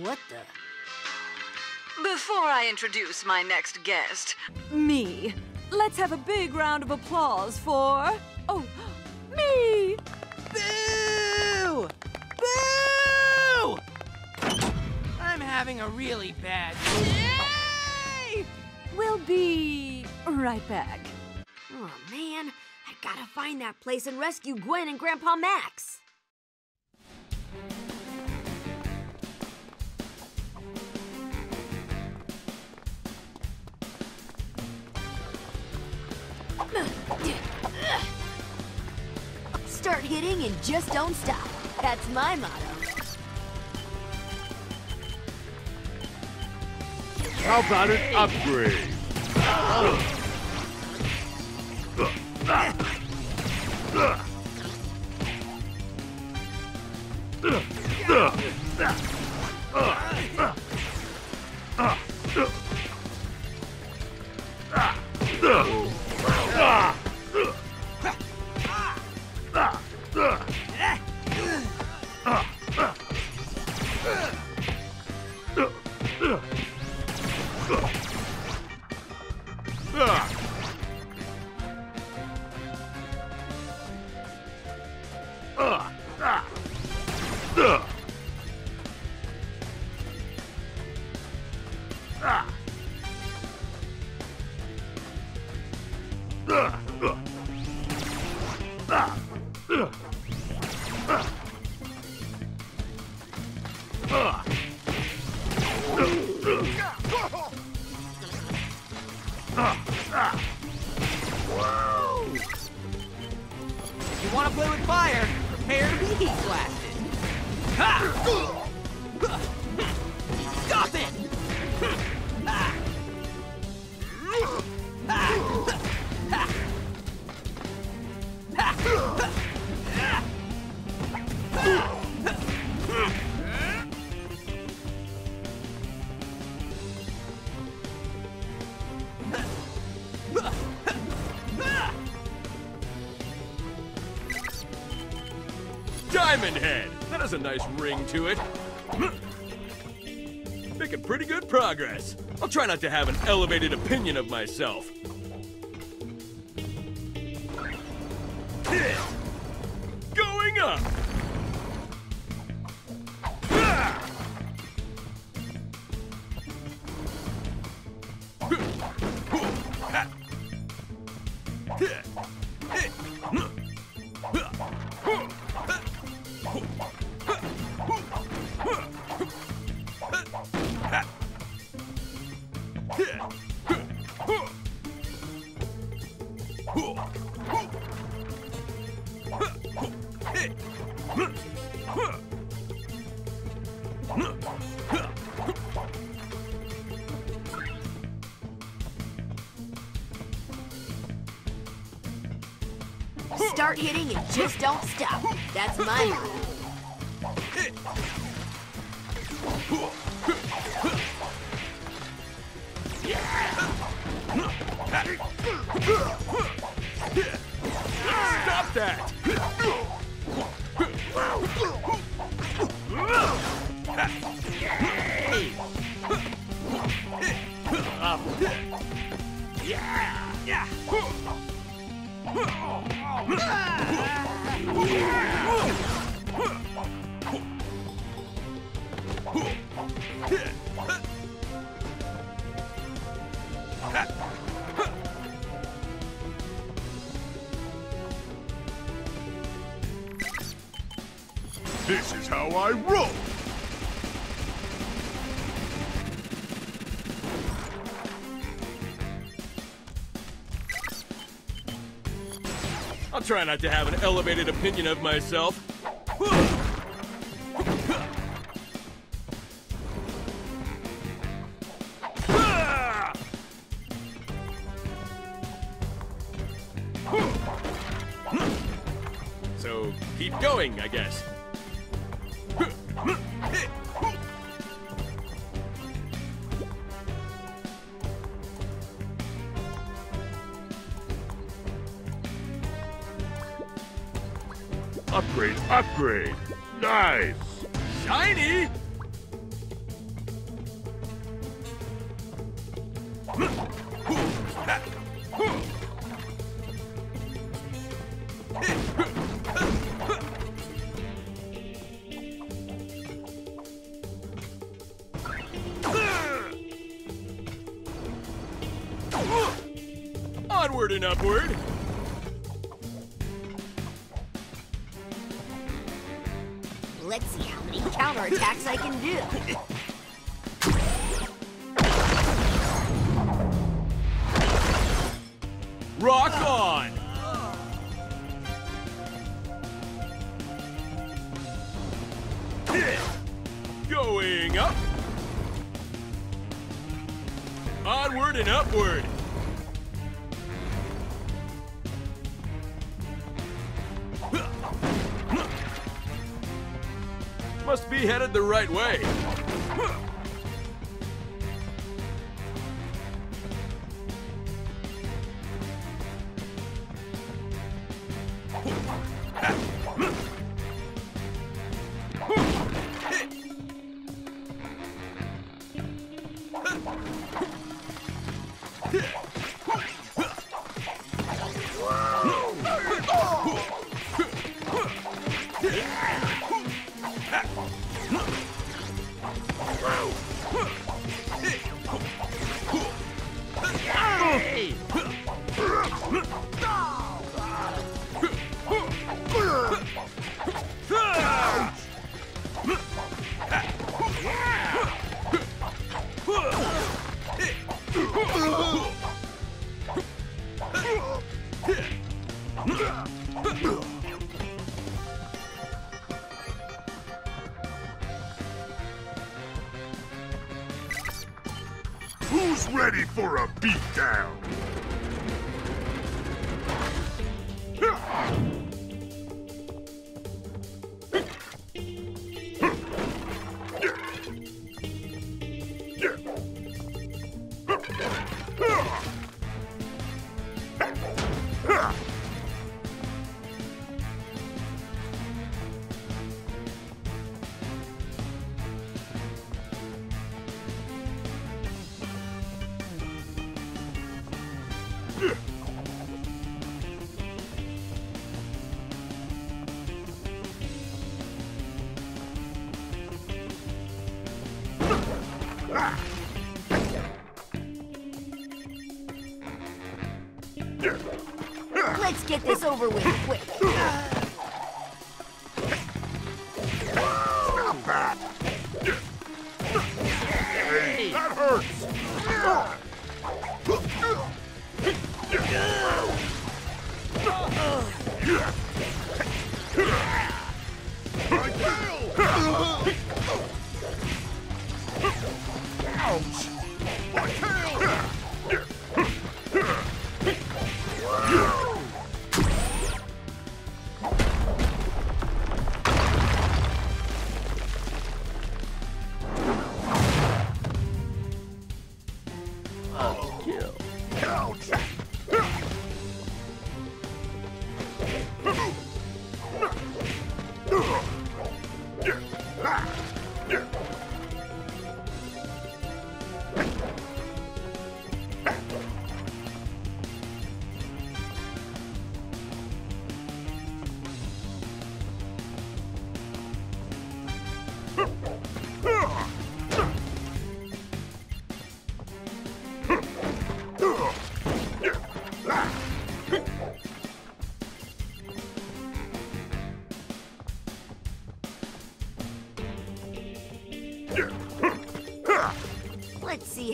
What the? Before I introduce my next guest, Me. Let's have a big round of applause for. Oh, me! Boo! Boo! I'm having a really bad day! We'll be right back. Oh man, I gotta find that place and rescue Gwen and Grandpa Max. Start hitting and just don't stop. That's my motto. How about an upgrade? You want to play with fire, prepare to be heat blasted. Ha! A nice ring to it. Making pretty good progress. I'll try not to have an elevated opinion of myself. Going up! Start hitting and just don't stop. That's my motto. Stop that! This is how I roll! I'll try not to have an elevated opinion of myself. Onward and upward. Let's see how many counterattacks I can do. Who's ready for a beatdown? Let's get this over with quick.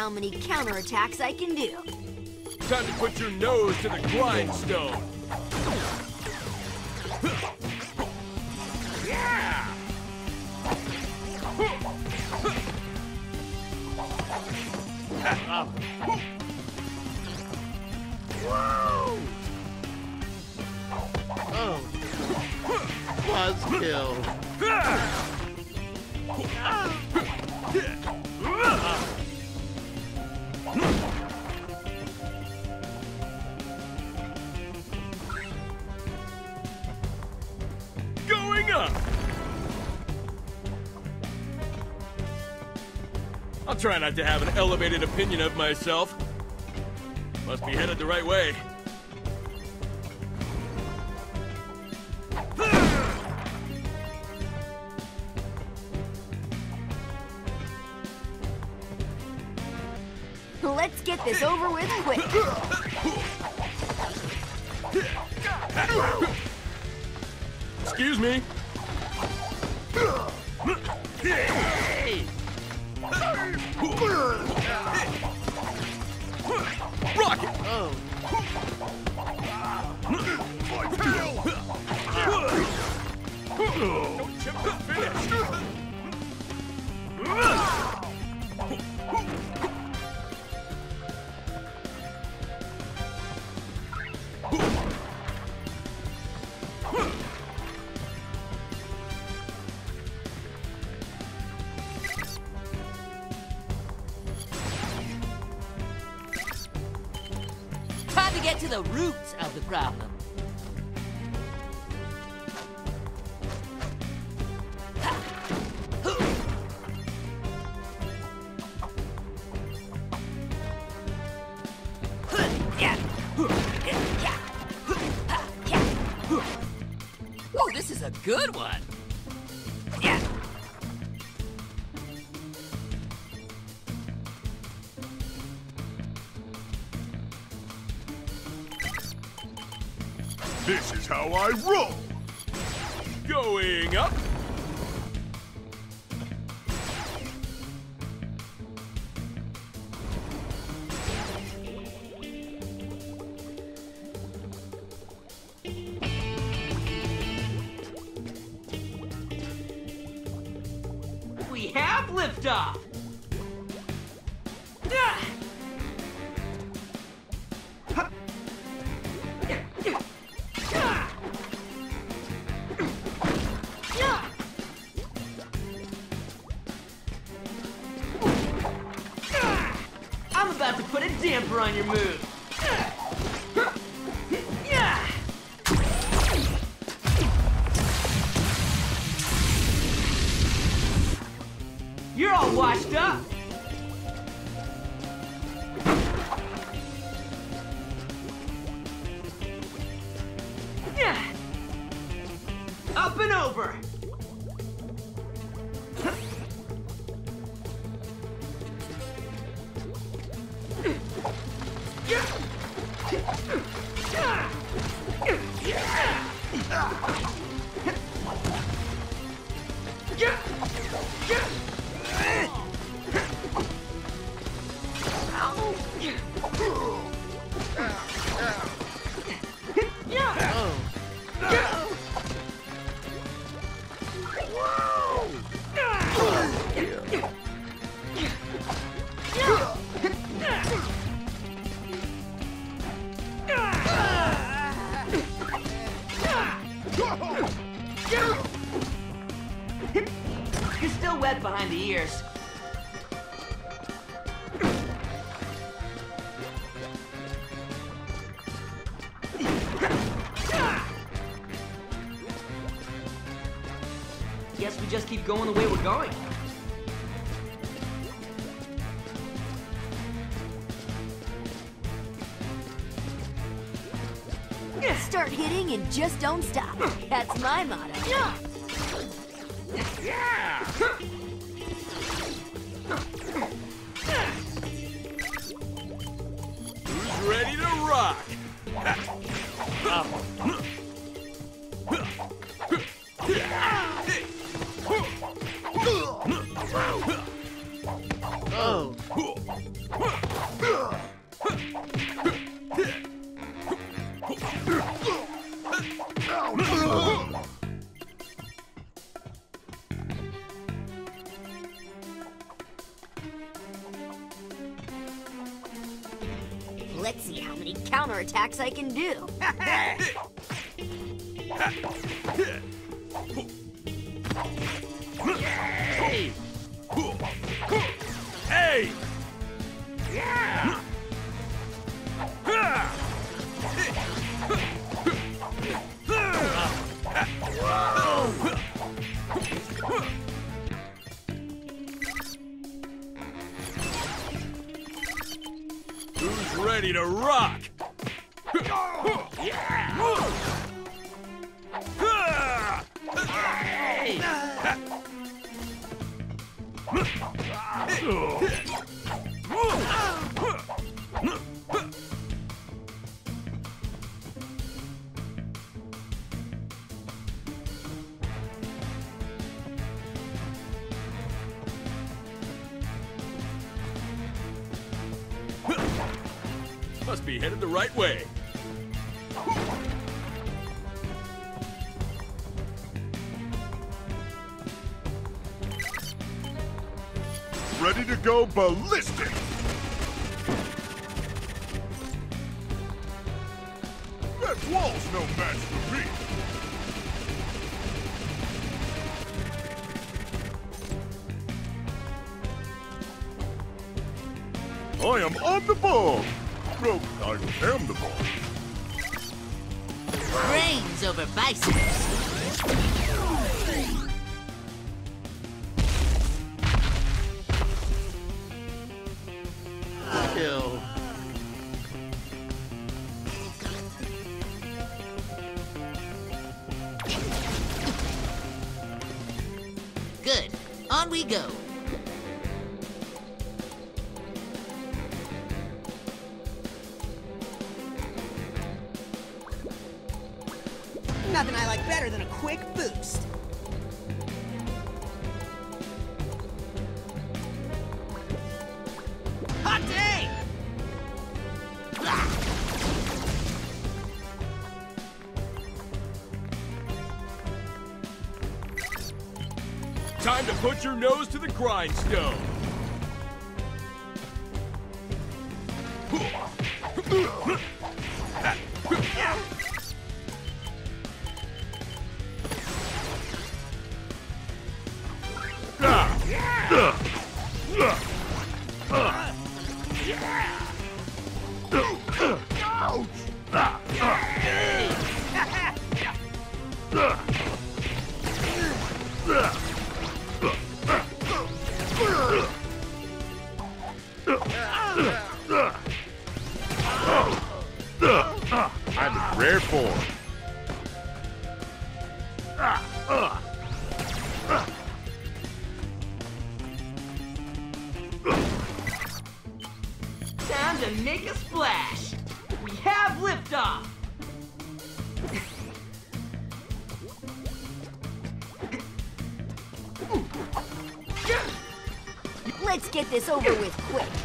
How many counterattacks I can do. Time to put your nose to the grindstone. Yeah! Whoa! Buzzkill. Going try not to have an elevated opinion of myself. Must be headed the right way. Let's get this over with quick. Excuse me. Rocket! My tail! Good one. This is how I roll! On your move. Going the way we're going. Start hitting and just don't stop. That's my motto. Yeah! Who's ready to rock? I can do. Ready to go ballistic! That wall's no match for me! I am on the ball! No, I am the ball. Brains over biceps. Good. On we go. Better than a quick boost. Hot day! Time to put your nose to the grindstone. I'm rare form. This over with quick.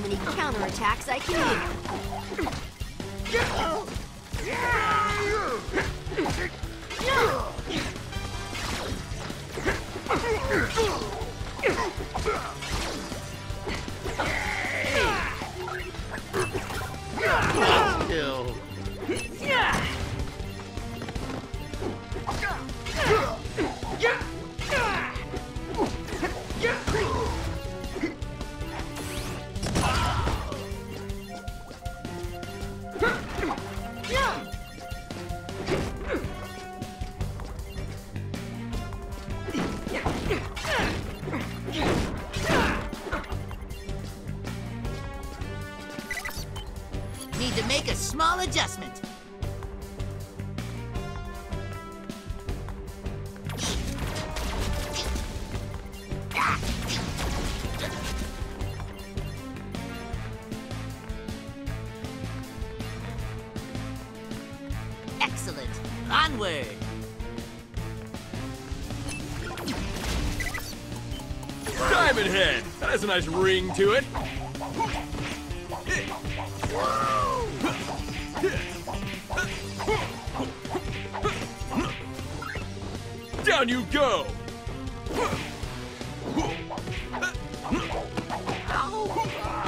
Many counterattacks I can Diamond Head! That has a nice ring to it. Down you go!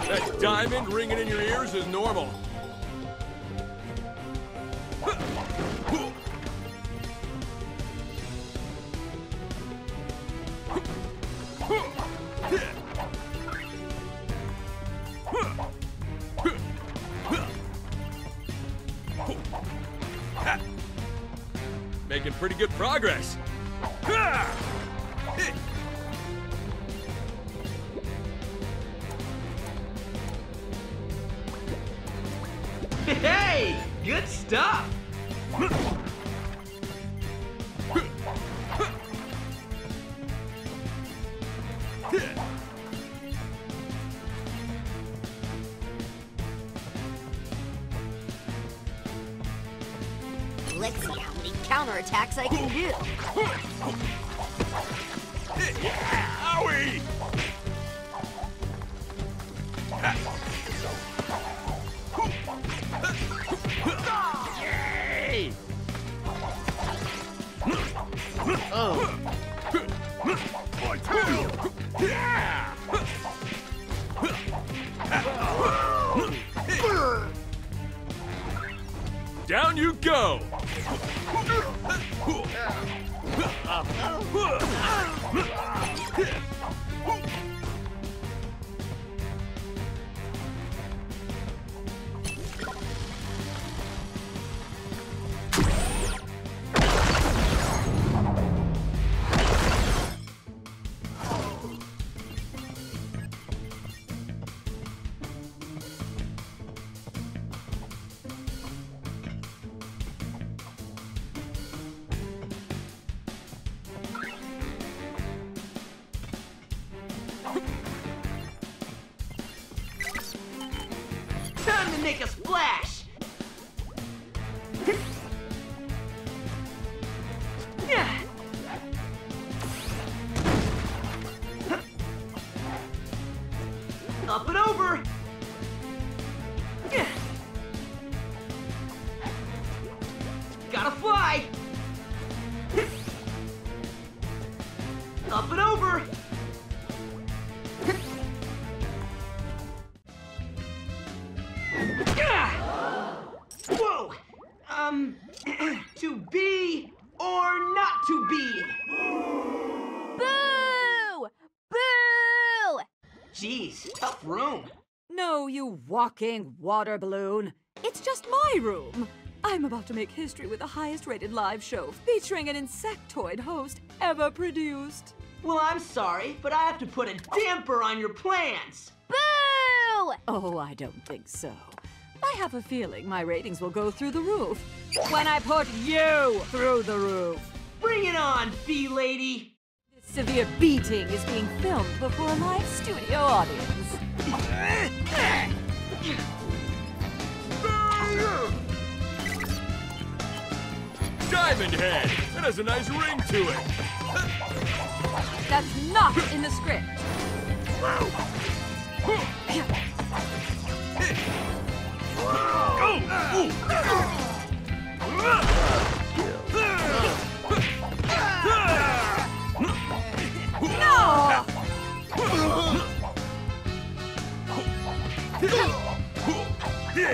That diamond ringing in your ears is normal. Progress. Hey, good stuff. Up and over. Yeah. You walking water balloon. It's just my room. I'm about to make history with the highest rated live show featuring an insectoid host ever produced. Well, I'm sorry, but I have to put a damper on your plans. Boo! Oh, I don't think so. I have a feeling my ratings will go through the roof when I put you through the roof. Bring it on, bee lady. This severe beating is being filmed before a live studio audience. Diamond Head! It has a nice ring to it. That's not in the script. Oh! Oh! No! No!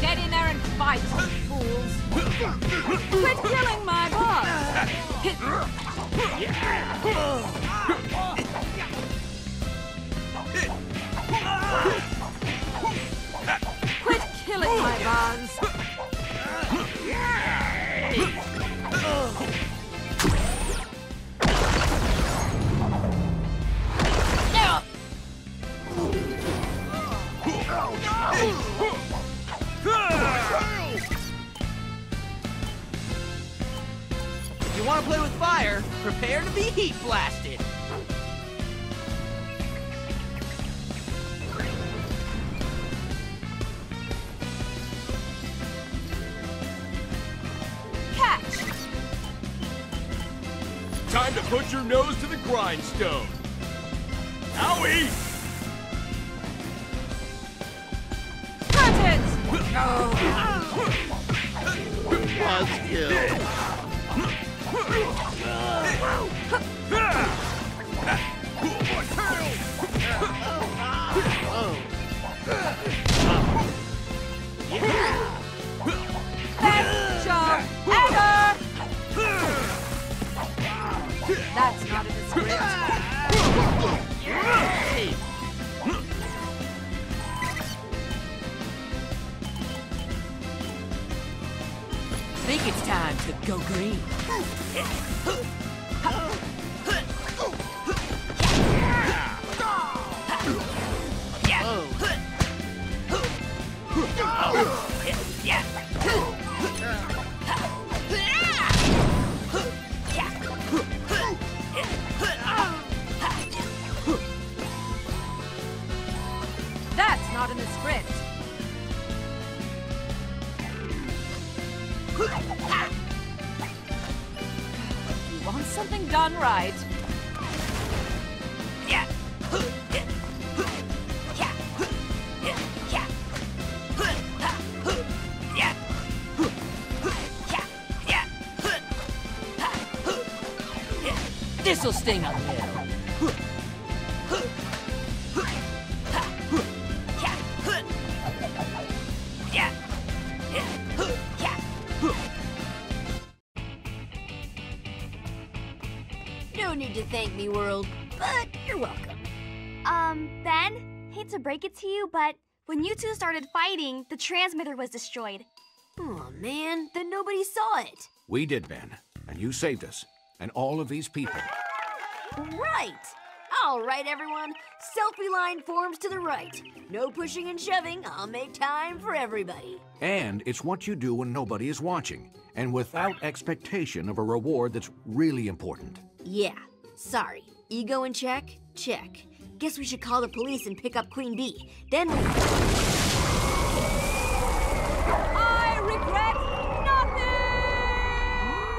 Get in there and fight, fools! Quit killing my boss! Quit killing my boss! Fire, prepare to be heat blasted. Catch! Time to put your nose to the grindstone. Owie! Curtains! Buzzkill. Best job ever! That's not in the script. Think it's time to go green. right. This'll sting a when you two started fighting, the transmitter was destroyed. Oh man, then nobody saw it. We did, Ben. And you saved us. And all of these people. Right. All right, everyone. Selfie line forms to the right. No pushing and shoving. I'll make time for everybody. And it's what you do when nobody is watching. And without expectation of a reward that's really important. Yeah. Sorry. Ego in check? Check. I guess we should call the police and pick up Queen Bee. Then we'll. I regret nothing!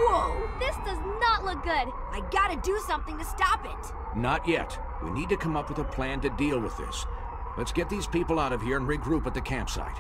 Whoa! This does not look good. I gotta do something to stop it. Not yet. We need to come up with a plan to deal with this. Let's get these people out of here and regroup at the campsite.